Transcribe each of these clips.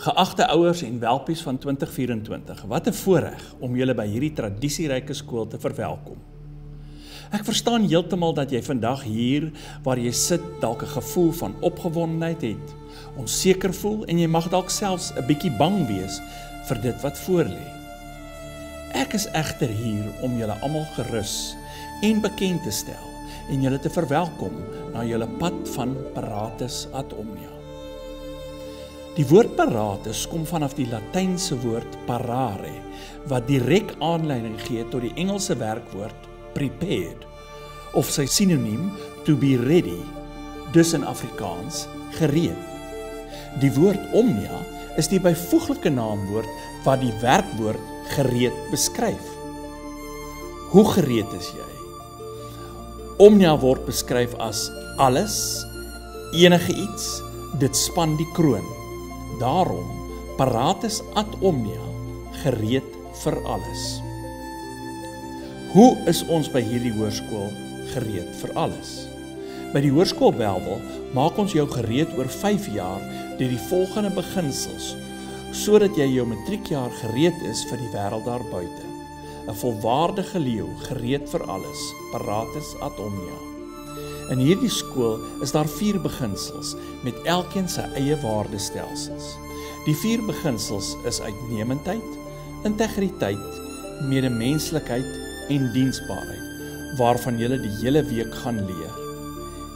Geagte ouers en welpies van 2024, wat 'n voorreg om julle by hierdie tradisieryke skool te verwelkom. Ek verstaan heeltemal dat jy vandag hier waar jy sit dalk 'n gevoel van opgewondenheid het, onseker voel en jy mag dalk selfs 'n bietjie bang wees vir dit wat voorlê. Ek is egter hier om julle almal gerus en bekend te stel en julle te verwelkom na julle pad van Paratus ad omnia. Die woord paratus kom vanaf die Latynse woord parare wat direk aanleiding gee tot die Engelse werkwoord prepared of sy sinoniem to be ready dus in Afrikaans gereed. Die woord omnia is die byvoeglike naamwoord wat die werkwoord gereed beskryf. Hoe gereed is jy? Omnia word beskryf as alles, enige iets, dit span die kroon. Daarom paratus ad omnia, gereed vir alles. Hoe is ons by hierdie hoërskool gereed vir alles? By die hoërskool Welwel maak ons jou gereed oor 5 jaar deur die volgende beginsels sodat jy jou matriekjaar gereed is vir die wêreld daar buite. 'n Volwaardige leeu, gereed vir alles, paratus ad omnia. In hierdie skool is daar vier beginsels met elkeen sy eie waardestelsels. Die vier beginsels is uitnemendheid, integriteit, medemenslikheid en diensbaarheid waarvan jy die hele week gaan leer.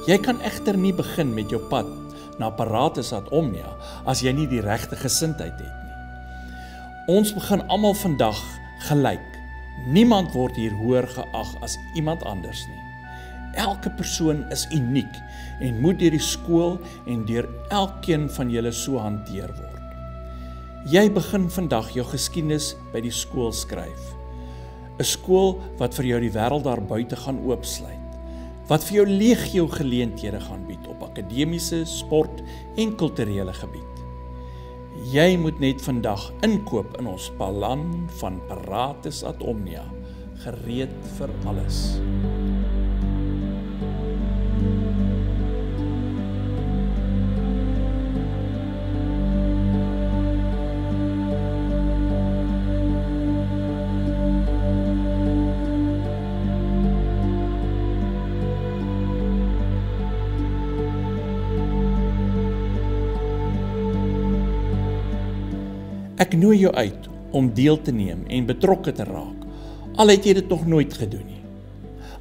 Jy kan egter nie begin met jou pad na Paratus ad Omnia as jy nie die regte gesindheid het nie. Ons begin almal vandag gelyk. Niemand word hier hoër geag as iemand anders nie. Elke persoon is uniek en moet deur die skool en deur elkeen van julle so hanteer word. Jy begin vandag jou geskiedenis by die skool skryf. 'n Skool wat vir jou die wêreld daar buite gaan oopsluit. Wat vir jou legio geleenthede gaan bied op akademiese, sport en kulturele gebied. Jy moet net vandag inkoop in ons palan van Paratus ad Omnia, gereed vir alles. Ek nooi jou uit om deel te neem en betrokke te raak. Al het jy dit nog nooit gedoen nie.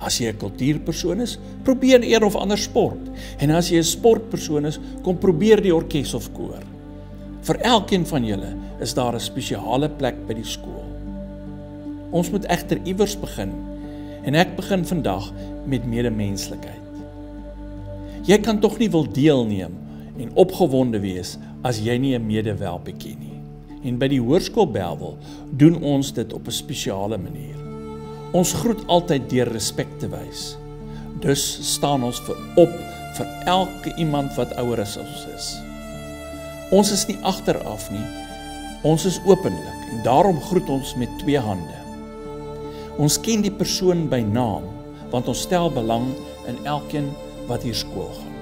As jy 'n kultuurpersoon is, probeer een of ander sport. En as jy 'n sportpersoon is, kom probeer die orkes of koor. Vir elkeen van julle is daar 'n spesiale plek by die skool. Ons moet egter iewers begin. En ek begin vandag met medemenslikheid. Jy kan tog nie wil deelneem en opgewonde wees as jy nie 'n medewelpie ken nie en by die hoërskool Belwel doen ons dit op 'n spesiale manier. Ons groet altyd deur respek te wys. Dus staan ons vir op vir elke iemand wat ouer as ons is. Ons is nie agteraf nie. Ons is openlik en daarom groet ons met twee hande. Ons ken die persoon by naam want ons stel belang in elkeen wat hier skool gaan.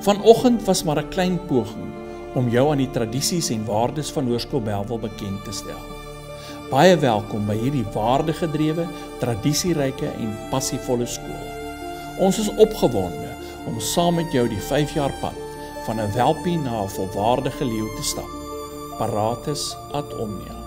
Vanoggend was maar 'n klein poging om jou aan die tradisies en waardes van Hoërskool Belwel bekend te stel. Baie welkom by hierdie waardegedrewe, tradisieryke en passievolle skool. Ons is opgewonde om saam met jou die 5 jaar pad van 'n welpie na 'n volwaardige leeu te stap. Paratus ad omnia.